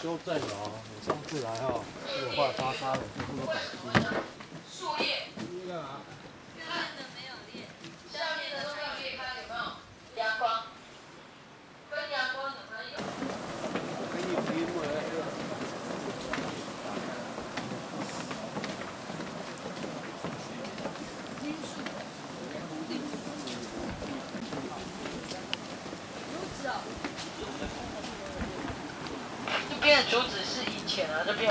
修正了哦，我上次来哈，我画叉叉的，全部都倒漆。树叶，你干嘛？上面的没有裂，下面的都没有裂开，有没有？阳光，跟阳光有没有？给你皮过来这个。这边的竹子是以前啊，这边。